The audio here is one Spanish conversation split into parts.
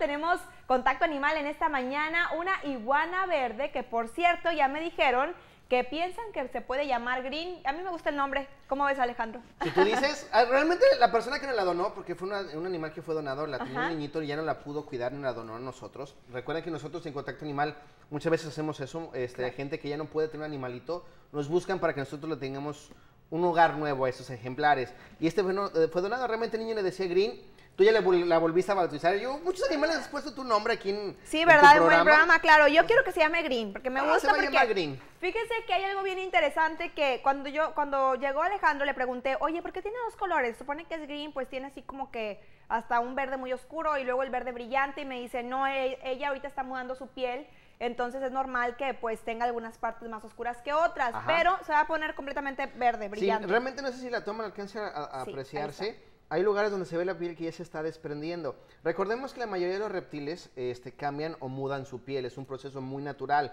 Tenemos contacto animal en esta mañana, una iguana verde que por cierto ya me dijeron que piensan que se puede llamar Green. A mí me gusta el nombre. ¿Cómo ves, Alejandro? Si tú dices, ah, realmente la persona que nos la donó, porque fue un animal que fue donado, la tenía un niñito y ya no la pudo cuidar ni la donó a nosotros. Recuerden que nosotros en Contacto Animal muchas veces hacemos eso. Este, Gente que ya no puede tener un animalito, nos buscan para que nosotros le tengamos un hogar nuevo a esos ejemplares. Y este fue, eh, fue donado, realmente el niño le decía Green Tú ya la volviste a bautizar. Yo, muchos animales has puesto tu nombre aquí en. Sí, ¿verdad? En buen programa, claro. Yo quiero que se llame Green, porque me ah, gusta. Se va a llamar Green. Fíjese que hay algo bien interesante que cuando yo, cuando llegó Alejandro le pregunté, oye, ¿por qué tiene dos colores? Supone que es green, pues tiene así como que hasta un verde muy oscuro y luego el verde brillante. Y me dice, no, e, ella ahorita está mudando su piel. Entonces es normal que pues tenga algunas partes más oscuras que otras, pero se va a poner completamente verde, brillante. Sí, realmente no sé si la toma alcanza a, apreciarse hay lugares donde se ve la piel que ya se está desprendiendo. Recordemos que la mayoría de los reptiles este, cambian o mudan su piel, es un proceso muy natural.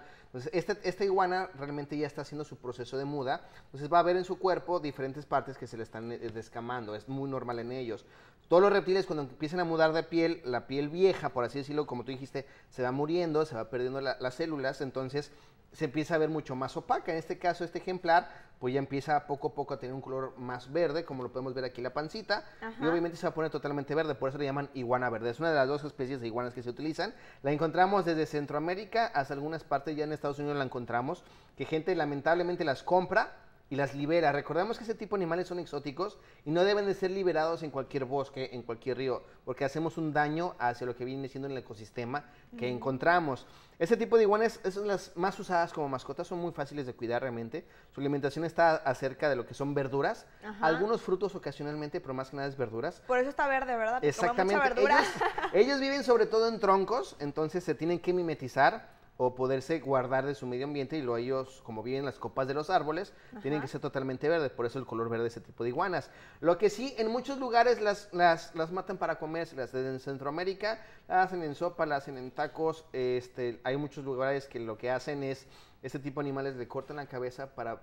Esta, esta iguana realmente ya está haciendo su proceso de muda, entonces va a ver en su cuerpo diferentes partes que se le están eh, descamando, es muy normal en ellos. Todos los reptiles cuando empiezan a mudar de piel, la piel vieja, por así decirlo, como tú dijiste, se va muriendo, se va perdiendo las células, entonces se empieza a ver mucho más opaca. En este caso, este ejemplar, pues ya empieza poco a poco a tener un color más verde, como lo podemos ver aquí en la pancita, y obviamente se va a poner totalmente verde, por eso le llaman iguana verde. Es una de las dos especies de iguanas que se utilizan. La encontramos desde Centroamérica hasta algunas partes, ya en Estados Unidos la encontramos, que gente lamentablemente las compra y las libera. Recordemos que ese tipo de animales son exóticos y no deben de ser liberados en cualquier bosque, en cualquier río, porque hacemos un daño hacia lo que viene siendo el ecosistema que encontramos. Ese tipo de iguanas son las más usadas como mascotas, son muy fáciles de cuidar realmente. Su alimentación está acerca de lo que son verduras, algunos frutos ocasionalmente, pero más que nada es verduras. Por eso está verde, ¿verdad? Exactamente. Ellos, ellos viven sobre todo en troncos, entonces se tienen que mimetizar o poderse guardar de su medio ambiente y lo ellos, como viven las copas de los árboles, tienen que ser totalmente verdes, por eso el color verde de ese tipo de iguanas. Lo que sí, en muchos lugares las, las, las matan para comer, las en Centroamérica las hacen en sopa, las hacen en tacos, este, hay muchos lugares que lo que hacen es, este tipo de animales le cortan la cabeza para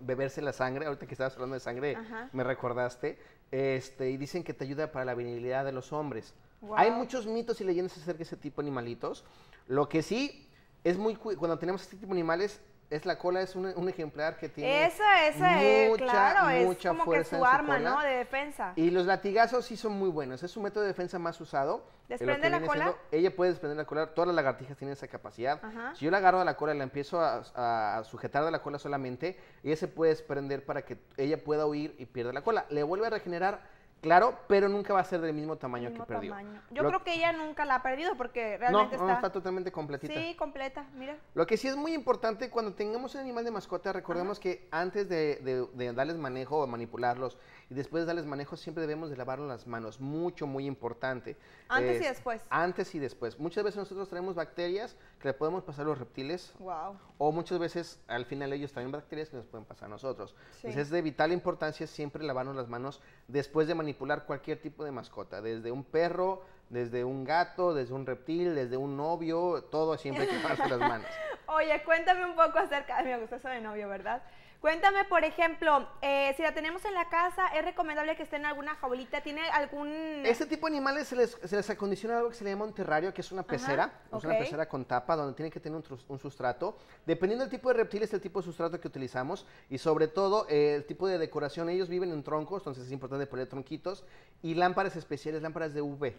beberse la sangre, ahorita que estabas hablando de sangre, me recordaste, este, y dicen que te ayuda para la virilidad de los hombres. Hay muchos mitos y leyendas acerca de ese tipo de animalitos. Lo que sí, es muy cuando tenemos este tipo de animales es la cola es un, ejemplar que tiene esa esa es claro es como que su arma no de defensa. Y los latigazos sí son muy buenos es su método de defensa más usado. Desprende la cola ella puede desprender la cola todas las lagartijas tienen esa capacidad. Si yo la agarro de la cola y la empiezo a, sujetar de la cola solamente ella se puede desprender para que ella pueda huir y pierda la cola. Le vuelve a regenerar Claro, pero nunca va a ser del mismo tamaño que perdió. Yo creo que ella nunca la ha perdido porque realmente no, está... No, está totalmente completita. Sí, completa, mira. Lo que sí es muy importante cuando tengamos un animal de mascota, recordemos que antes de, darles manejo o manipularlos y después de darles manejo siempre debemos de lavarnos las manos, mucho, muy importante. Antes y después. Antes y después. Muchas veces nosotros tenemos bacterias que le podemos pasar a los reptiles. Wow. O muchas veces al final ellos traen bacterias que nos pueden pasar a nosotros. Entonces es de vital importancia siempre lavarnos las manos después de manipular cualquier tipo de mascota, desde un perro, desde un gato, desde un reptil, desde un novio, todo siempre hay que lavarse las manos. Oye, cuéntame un poco acerca, me gusta eso de novio, ¿verdad? Cuéntame, por ejemplo, eh, si la tenemos en la casa, ¿es recomendable que esté en alguna jaulita? ¿Tiene algún...? Este tipo de animales se les, se les acondiciona algo que se le llama un terrario, que es una pecera, es una pecera con tapa, donde tiene que tener un, sustrato. Dependiendo del tipo de reptiles, el tipo de sustrato que utilizamos, y sobre todo eh, el tipo de decoración. Ellos viven en troncos, entonces es importante poner tronquitos, y lámparas especiales, lámparas de UV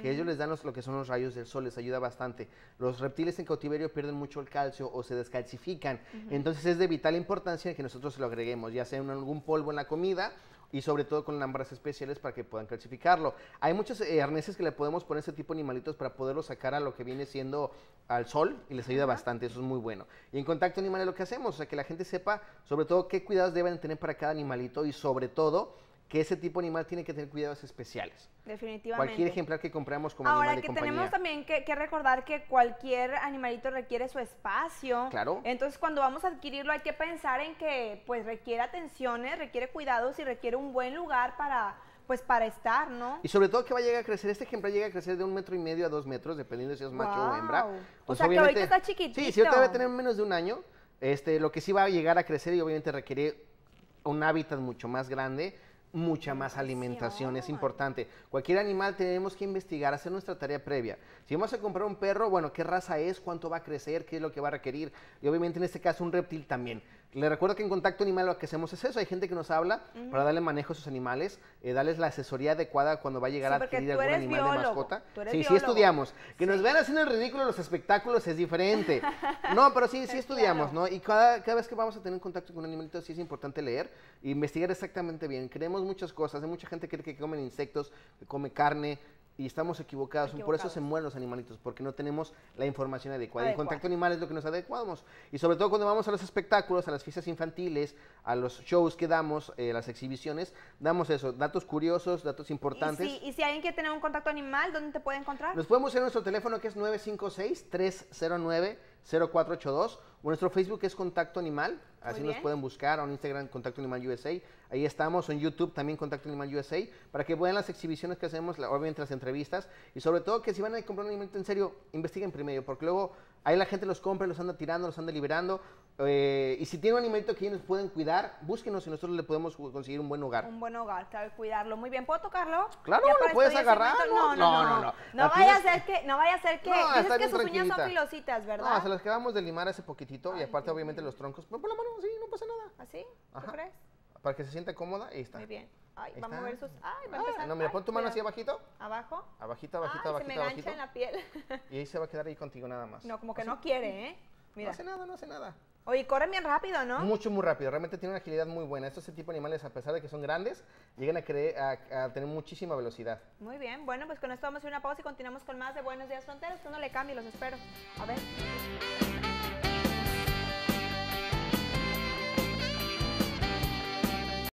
que ellos les dan lo que son los rayos del sol, les ayuda bastante. Los reptiles en cautiverio pierden mucho el calcio o se descalcifican, entonces es de vital importancia que nosotros lo agreguemos, ya sea en algún polvo en la comida y sobre todo con lámparas especiales para que puedan calcificarlo. Hay muchos eh, arneses que le podemos poner a este tipo de animalitos para poderlo sacar a lo que viene siendo al sol y les ayuda bastante, eso es muy bueno. Y en contacto animal es lo que hacemos, o sea, que la gente sepa sobre todo qué cuidados deben tener para cada animalito y sobre todo que ese tipo de animal tiene que tener cuidados especiales. Definitivamente. Cualquier ejemplar que compramos como Ahora, animal de que tenemos también que, recordar que cualquier animalito requiere su espacio. Claro. Entonces, cuando vamos a adquirirlo hay que pensar en que pues requiere atenciones, requiere cuidados y requiere un buen lugar para pues para estar, ¿no? Y sobre todo que va a llegar a crecer, este ejemplar llega a crecer de un metro y medio a dos metros, dependiendo si es macho o hembra. o pues sea que ahorita está chiquitito. Sí, si ahorita debe tener menos de un año, este, lo que sí va a llegar a crecer y obviamente requiere un hábitat mucho más grande, mucha más alimentación, es importante. Cualquier animal tenemos que investigar, hacer nuestra tarea previa. Si vamos a comprar un perro, bueno, ¿qué raza es? ¿Cuánto va a crecer? ¿Qué es lo que va a requerir? Y obviamente en este caso un reptil también. Le recuerdo que en Contacto Animal lo que hacemos es eso. Hay gente que nos habla para darle manejo a sus animales, eh, darles la asesoría adecuada cuando va a llegar a adquirir algún animal de mascota. Sí, sí estudiamos. Que nos vean haciendo el ridículo los espectáculos es diferente. no, pero sí, sí estudiamos, ¿no? Y cada, cada vez que vamos a tener contacto con un animalito sí es importante leer e investigar exactamente bien. Queremos muchas cosas. Hay mucha gente que cree que comen insectos, que come carne, y estamos equivocados. Por eso se mueren los animalitos, porque no tenemos la información adecuada. En contacto animal es lo que nos adecuamos. Y sobre todo cuando vamos a los espectáculos, a las fiestas infantiles, a los shows que damos, eh, las exhibiciones, damos eso, datos curiosos, datos importantes. ¿Y si, y si alguien quiere tener un contacto animal, ¿dónde te puede encontrar? Nos podemos ir a nuestro teléfono que es 956-309-0482. nuestro Facebook es Contacto Animal. Así nos pueden buscar, o en Instagram Contacto Animal USA. Ahí estamos, en YouTube también Contacto Animal USA, para que vean las exhibiciones que hacemos, obviamente las entrevistas, y sobre todo que si van a comprar un alimento en serio, investiguen primero, porque luego ahí la gente los compra, los anda tirando, los anda liberando, eh, y si tienen un animalito que ellos pueden cuidar, búsquenos y nosotros le podemos conseguir un buen hogar. Un buen hogar, claro, cuidarlo. Muy bien, ¿puedo tocarlo? Claro, lo puedes agarrar. No, no, no. No, no, vaya a ser que, no vaya a ser que, dices que sus uñas son filositas, ¿verdad? No, se las quedamos de limar hace poquitito, y aparte obviamente los troncos, por la mano, sí, no pasa nada. ¿Así? ¿Ah, ¿Tú crees? Para que se sienta cómoda, ahí está. Muy bien. Ay, vamos a ver sus. Ay, va a empezar. no, mira, pon tu mano así abajito. ¿Abajo? Abajito, abajito, abajito. Se me gancha en la piel. y ahí se va a quedar ahí contigo nada más. No, como que no quiere, ¿eh? Mira. No hace nada, no hace nada. Oye, corren bien rápido, ¿no? Mucho, muy rápido. Realmente tienen una agilidad muy buena. Estos tipo de animales, a pesar de que son grandes, llegan a, a, tener muchísima velocidad. Muy bien. Bueno, pues con esto vamos a a una pausa y continuamos con más de Buenos Días Fronteras. Tú no le cambies, los espero. A ver.